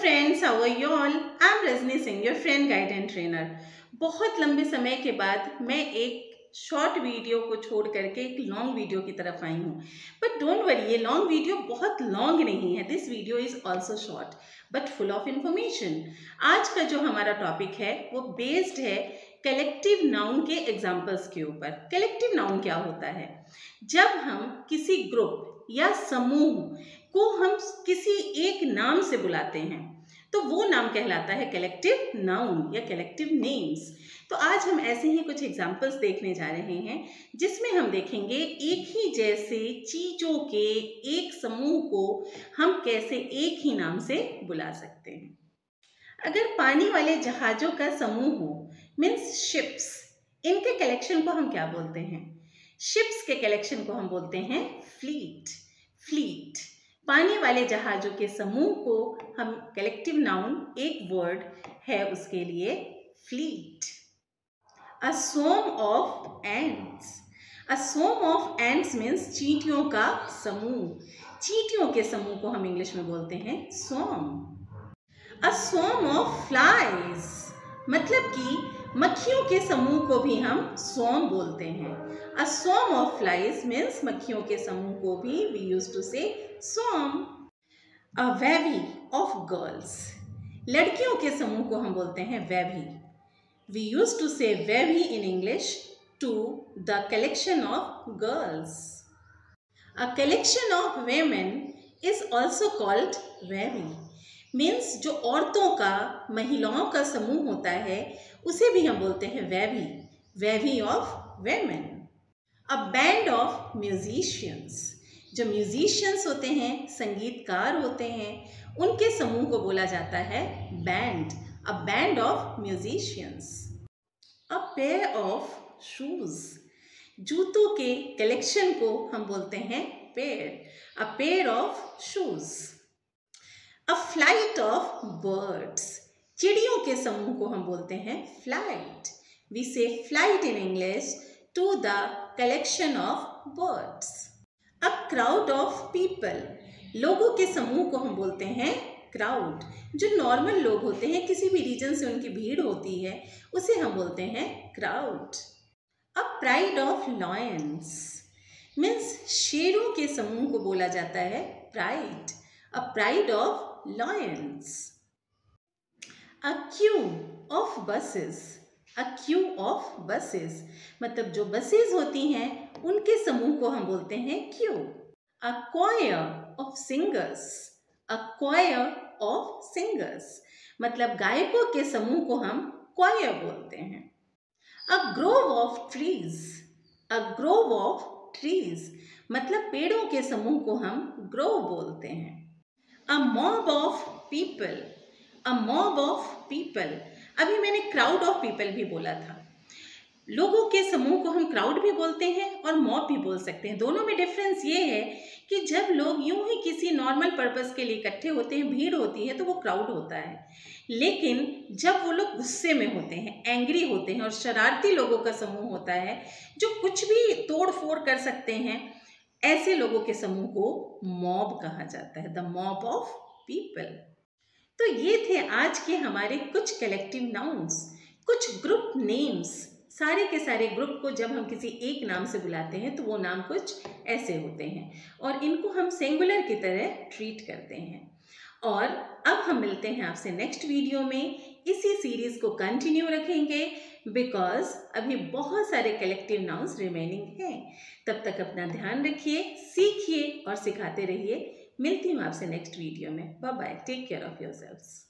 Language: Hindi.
friends, how are you all? I'm Rajni Singh, your friend, guide and trainer. बहुत लंबे समय के बाद मैं एक शॉर्ट वीडियो को छोड़ करके एक लॉन्ग वीडियो की तरफ़ आई हूँ। बट डोंट वरी ये लॉन्ग वीडियो बहुत लॉन्ग नहीं है। This video is also short but full of information आज का जो हमारा टॉपिक है वो बेस्ड है कलेक्टिव नाउन के एग्जाम्पल्स के ऊपर। कलेक्टिव नाउन क्या होता है? जब हम किसी ग्रुप या समूह को हम किसी एक नाम से बुलाते हैं तो वो नाम कहलाता है कलेक्टिव नाउन या कलेक्टिव नेम्स तो आज हम ऐसे ही कुछ एग्जाम्पल्स देखने जा रहे हैं, जिसमें हम देखेंगे एक ही जैसे चीज़ों के एक समूह को हम कैसे एक ही नाम से बुला सकते हैं। अगर पानी वाले जहाजों का समूह हो मीन्स शिप्स इनके कलेक्शन को हम क्या बोलते हैं? शिप्स के कलेक्शन को हम बोलते हैं फ्लीट फ्लीट पानी वाले जहाजों के समूह को हम कलेक्टिव नाउन एक वर्ड है उसके लिए fleet a swarm of ants a swarm of ants means चींटियों का समूह. चींटियों के समूह को हम इंग्लिश में बोलते हैं सोम अ सोम ऑफ़ फ्लाइज मतलब कि मक्खियों के समूह को भी हम सोम बोलते हैं। A swarm of flies means मक्खियों के समूह को भी we use to say swarm a bevy of girls लड़कियों के समूह को हम बोलते हैं bevy we use to say bevy in English to the collection of girls a collection of women is also called bevy means जो औरतों का, महिलाओं का समूह होता है, उसे भी हम बोलते हैं bevy bevy of women a band of musicians जो म्यूजिशियंस होते हैं, संगीतकार होते हैं, उनके समूह को बोला जाता है band a band of musicians a pair of shoes जूतों के कलेक्शन को हम बोलते हैं pair a pair of shoes a flight of birds चिड़ियों के समूह को हम बोलते हैं flight we say flight in English to the collection of birds a crowd of people लोगों के समूह को हम बोलते हैं क्राउड जो नॉर्मल लोग होते हैं, किसी भी रीजन से उनकी भीड़ होती है, उसे हम बोलते हैं crowd a pride of lions means शेरों के समूह को बोला जाता है pride a pride of lions. A queue of buses. A queue of buses. मतलब जो बसेस होती हैं, उनके समूह को हम बोलते हैं queue a choir of singers a choir of singers मतलब गायकों के समूह को हम क्वायर बोलते हैं. A grove of trees a grove of trees मतलब पेड़ों के समूह को हम ग्रोव बोलते हैं. A mob of people a mob of people अभी मैंने क्राउड ऑफ़ पीपल भी बोला था। लोगों के समूह को हम क्राउड भी बोलते हैं और मॉब भी बोल सकते हैं। दोनों में डिफरेंस ये है कि जब लोग यूँ ही किसी नॉर्मल पर्पस के लिए इकट्ठे होते हैं, भीड़ होती है तो वो क्राउड होता है। लेकिन जब वो लोग गुस्से में होते हैं एंग्री होते हैं और शरारती लोगों का समूह होता है, जो कुछ भी तोड़ फोड़ कर सकते हैं ऐसे लोगों के समूह को मॉब कहा जाता है द मॉब ऑफ़ पीपल तो ये थे आज के हमारे कुछ कलेक्टिव नाउन्स कुछ ग्रुप नेम्स सारे के सारे ग्रुप को जब हम किसी एक नाम से बुलाते हैं तो वो नाम कुछ ऐसे होते हैं। और इनको हम सिंगुलर की तरह ट्रीट करते हैं। और अब हम मिलते हैं आपसे नेक्स्ट वीडियो में। इसी सीरीज़ को कंटिन्यू रखेंगे बिकॉज़ अभी बहुत सारे कलेक्टिव नाउन्स रिमेनिंग हैं। तब तक अपना ध्यान रखिए, सीखिए और सिखाते रहिए। मिलती हूँ आपसे नेक्स्ट वीडियो में। Bye bye take care of yourselves